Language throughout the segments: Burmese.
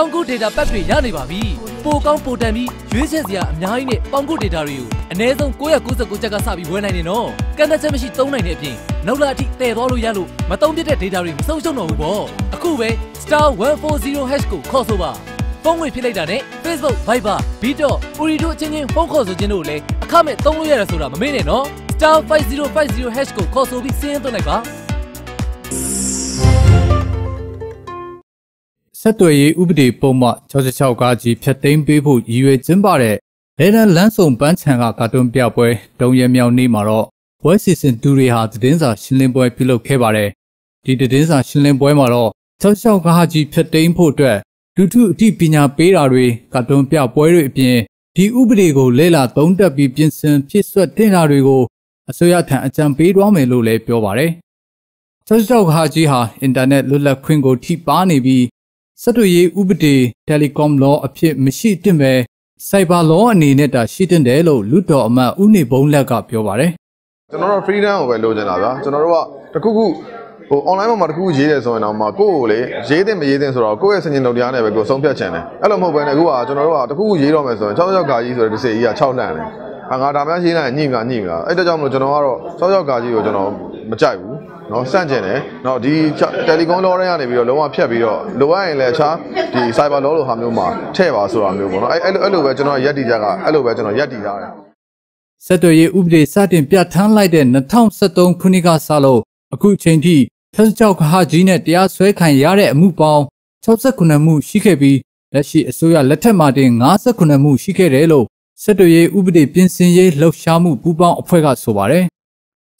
ပေါင်ကူ data pack တွေရနေပါပြီပိုကောင်းပိုတန်ပြီးရွေးချယ်စရာအများကြီးနဲ့ပေါင်ကူ data တွေကိုအနည်းဆုံး999ကျပ်ကစပြီးဝယ်နိုင်နေနော်ကန့်သက်ချက်မရှိသုံးနိုင်တဲ့အပြင်နောက်လာအထိတည်သွားလို့ရလို့မသုံးပြတဲ့ data တွေမဆုံးရှုံးတော့ဘူးပေါ့အခုပဲ star 140 hash ကိုခေါ်ဆိုပါဖုန်းဝင်ဖြစ်လိုက်တာနဲ့ Facebook, Viber, Bido, Urido အချင်းချင်းဖုန်းခေါ်ဆိုခြင်းတို့လည်းအခမဲ့သုံးလို့ရတယ်ဆိုတာမမေ့နဲ့နော် star 5050 hash ကိုခေါ်ဆိုပြီးစင်းသွင်းလိုက်ပါ ဆက်သွယ်ရေးဥပဒေပုံမှ66ကကြီးဖျက်သိမ်းပေးဖို့ရည်ရွယ်ကျင်းပတဲ့လေဒန်လန်းဆောင်ပန်းချံကကာတွန်းပြပွဲဒုံရမြောင်နေ့မှာတော့ဝက်စီစင်တူတွေဟာသတင်းစာရှင်းလင်းပွဲပြုလုပ်ခဲ့ပါတယ်။ဒီသတင်းစာရှင်းလင်းပွဲမှာတော့66ကကြီးဖျက်သိမ်းဖို့အတွက်လူထုအသိပညာပေးတာတွေကာတွန်းပြပွဲတွေအပြင်ဒီဥပဒေကိုလဲလာသုံးတက်ပြီးပြင်ဆင်ဖြစ်ဆွတ်တင်တာတွေကိုအစိုးရထံအကြံပေးသွားမယ်လို့လည်းပြောပါတယ်။66ကကြီးဟာအင်တာနက်လွတ်လပ်ခွင့်ကိုထိပါနေပြီး ဆက်သွယ်ရေးဥပဒေ Telecom Law အဖြစ်မရှိသင့်ပဲ Cyber Law အနေနဲ့တာရှိတဲ့တယ်လို့လူတော်အမတ်ဦးနေဘုံလက်ကပြောပါတယ်ကျွန်တော်တို့ freedom ကိုပဲလိုချင်တာဗျာကျွန်တော်တို့ကတခုခုဟို online မှာတခုခုရေးတယ်ဆိုရင်တော့မှကိုယ့်ကိုလေရေးတဲ့မရေးတဲ့ဆိုတော့ကိုယ့်ရဲ့စင်ကျင်တော်တရားနဲ့ပဲကိုယ်ဆုံးဖြတ်ချင်တယ်အဲ့လိုမဟုတ်ဘဲနဲ့အခုကကျွန်တော်တို့ကတခုခုရေးတော့မယ်ဆိုရင်6ရောက်ကာကြီးဆိုတဲ့ဒီစေကြီးက6လန့်တယ်ဟာငါဒါမှရေးလိုက်ရင်ညှိမှာညှိမှာအဲ့ဒါကြောင့်မလို့ကျွန်တော်ကတော့6ရောက်ကာကြီးကိုကျွန်တော်မကြိုက်ဘူး နော်စန့်ကျင်တယ်နော်ဒီ Telecom law တွေကနေပြီးတော့လုံးဝဖြတ်ပြီးတော့လိုအပ်ရင်လည်းအခြားဒီ Cyber law လိုဟာမျိုးမှာထည့်ပါဆိုတာမျိုးပေါ့နော်အဲ့အဲ့လိုပဲကျွန်တော်ရက်တီကြကအဲ့လိုပဲကျွန်တော်ရက်တီထားတယ်ဆက်သွယ်ရေးဥပဒေစတင်ပြဋ္ဌာန်းလိုက်တဲ့2023ခုနှစ်ကစလို့အခုချိန်ထိထက်ကြောက်ခဟာကြီးနဲ့တရားစွဲခံရတဲ့အမှုပေါင်း69မှုရှိခဲ့ပြီးလက်ရှိအစိုးရလက်ထက်မှာတင်59မှုရှိခဲ့တယ်လို့ဆက်သွယ်ရေးဥပဒေပြင်ဆင်ရေးလှုပ်ရှားမှုပူးပေါင်းအဖွဲ့ကဆိုပါတယ်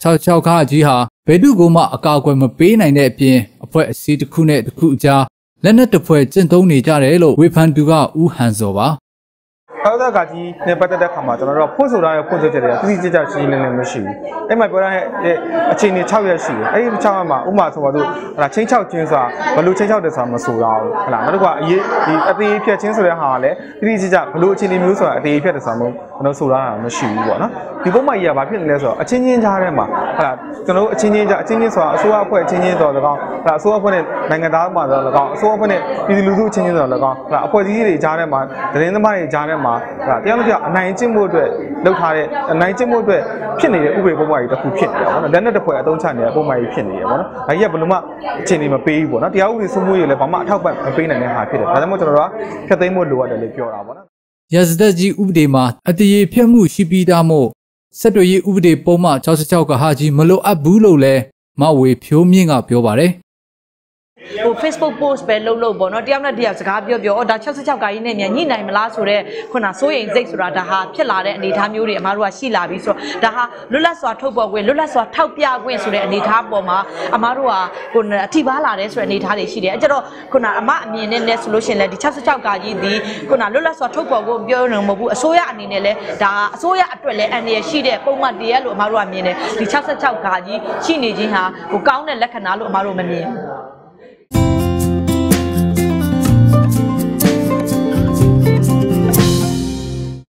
66ခါကြီးဟာဘယ်သူကမှအကာအကွယ်မပေးနိုင်တဲ့အပြင်အဖွဲ့အစည်းတစ်ခုနဲ့တစ်ခုအကြားလက်နက်တစ်ဖွဲ့ကျင့်သုံးနေကြတယ်လို့ဝေဖန်သူကဦးဟန်စောပါ ထောက်သက်ကကြီးနဲ့ပတ်သက်တဲ့ခါမှာကျွန်တော်တို့ကဖွင့်ဆိုတာရဲ့ဖွင့်ဆိုချက်တွေကတိတိကျကျရှင်းရှင်းလင်းလင်းမရှိဘူး။အဲ့မှာပြောရတဲ့အခြေအနေ6ရက်ရှိတယ်။အဲ့ဒီ6ရက်မှာဥမာဆိုပါတော့ဟလာချင်း6ချင်းဆိုတာဘလို့ချင်း6တယ်ဆိုတာမဆိုတော့ဘူး။ဟလာနောက်တစ်ခါအရေးဒီအသေးဖြတ်ချင်းဆိုတဲ့ဟာကလည်းတိတိကျကျဘလို့အခြေအနေမျိုးဆိုတာအသေးဖြတ်တယ်ဆိုတာမျိုးကျွန်တော်ဆိုတာမရှိဘူးပေါ့နော်။ဒီပုံမှန်ကြီးကဘာဖြစ်နေလဲဆိုတော့အချင်းချင်းကြားထဲမှာ ဟလာကျွန်တော်တို့အချင်းချင်းကြားအချင်းချင်းဆိုတာအစိုးရအဖွဲ့အချင်းချင်းဆိုတော့၎င်းဟလာအစိုးရအဖွဲ့နဲ့နိုင်ငံသားမှာဆိုတော့၎င်းအစိုးရအဖွဲ့နဲ့ပြည်သူလူထုအချင်းချင်းဆိုတော့၎င်းဟလာအဖွဲ့အစည်းတွေကြားထဲမှာသတင်းသမားတွေကြားထဲမှာဟလာတရားမတရားအနိုင်ကျင့်မှုအတွက်လုပ်ထားတဲ့အနိုင်ကျင့်မှုအတွက်ဖြစ်နေတဲ့ဥပဒေပုံမှန်ကြီးတစ်ခုဖြစ်နေတာပေါ့နော်လက်နက်တစ်ဖွဲ့အသုံးချနေတဲ့ပုံမှန်ကြီးဖြစ်နေတယ်ပေါ့နော်ဒါကြီးကဘယ်လိုမှအခြေအနေမပေးဘူးပေါ့နော်တရားဥပဒေစိုးမိုးရေးလည်းဘာမှအထောက်ပံ့မပေးနိုင်တဲ့ဟာဖြစ်တယ်ဒါကြောင့်မို့ကျွန်တော်တို့ကဖျက်သိမ်းဖို့လိုအပ်တယ်လို့ပြောတာပေါ့နော်။ရာဇသက်ကြီးဥပဒေမှာအတရေဖြတ်မှုရှိပြီးသားမို့ ဆက်သွယ်ရေးဥပဒေပုံမှ66ကဟာကြီးမလိုအပ်ဘူးလို့လည်းမဝေဖြိုးမြင့်ကပြောပါတယ်။ ဟို Facebook post ပဲလုပ်လို့ပေါ့နော်တယောက်နဲ့တယောက်စကားပြောပြောအော်ဒါ66ကာကြီးနဲ့မြန်ညှိနိုင်မလားဆိုတော့ခုနစိုးရိမ်စိတ်ဆိုတာဒါဟာဖြစ်လာတဲ့အနေအထားမျိုးတွေအမားတို့ကရှိလာပြီဆိုတော့ဒါဟာလွတ်လပ်စွာထုတ်ပေါ်ခွင့်လွတ်လပ်စွာထောက်ပြခွင့်ဆိုတဲ့အနေအထားပေါ်မှာအမားတို့ကခုနအထိပါလာတဲ့ဆိုတဲ့အနေအထားတွေရှိတယ်အဲကြတော့ခုနအမအမြင်နဲ့နဲ့ဆိုလို့ရှိရင်လည်းဒီ66ကာကြီးဒီခုနလွတ်လပ်စွာထုတ်ပေါ်ခွင့်ပြောနေမှာမဟုတ်ဘူးအစိုးရအနေနဲ့လည်းဒါအစိုးရအတွက်လည်းအန္တရာယ်ရှိတဲ့ပုံမှန်တရက်လို့အမားတို့ကမြင်တယ်ဒီ66ကာကြီးရှိနေခြင်းဟာဟိုကောင်းတဲ့လက္ခဏာလို့အမားတို့မမြင်ဘူး Thank you.